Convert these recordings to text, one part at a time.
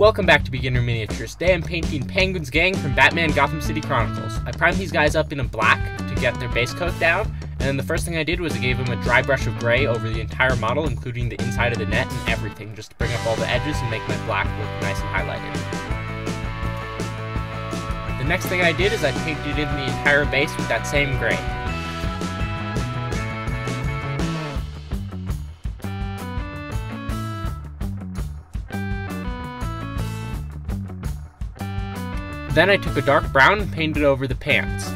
Welcome back to Beginner Miniatures. Today I'm painting Penguin's Gang from Batman Gotham City Chronicles. I primed these guys up in a black to get their base coat down, and then the first thing I did was I gave them a dry brush of gray over the entire model, including the inside of the net and everything, just to bring up all the edges and make my black look nice and highlighted. The next thing I did is I painted in the entire base with that same gray. Then I took a dark brown and painted over the pants.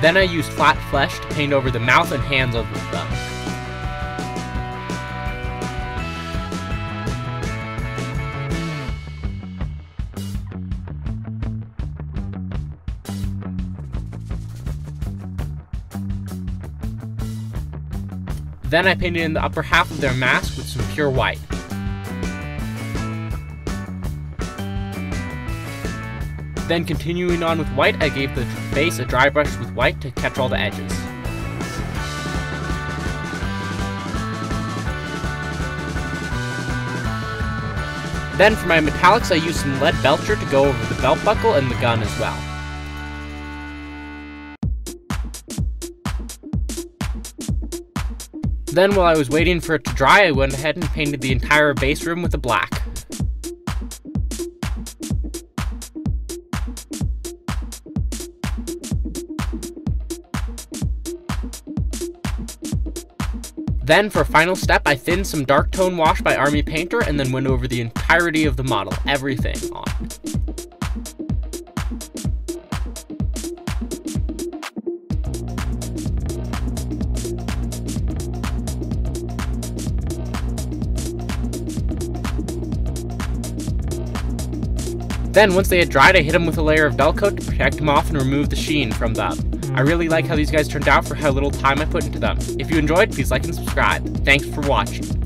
Then I used flat flesh to paint over the mouth and hands of them. Then I painted in the upper half of their mask with some pure white. Then continuing on with white, I gave the base a dry brush with white to catch all the edges. Then for my metallics, I used some Leadbelcher to go over the belt buckle and the gun as well. Then while I was waiting for it to dry, I went ahead and painted the entire base room with a black. Then, for final step, I thinned some dark tone wash by Army Painter and then went over the entirety of the model, everything on. Then, once they had dried, I hit them with a layer of Dullcote to protect them off and remove the sheen from them. I really like how these guys turned out for how little time I put into them. If you enjoyed, please like and subscribe. Thanks for watching.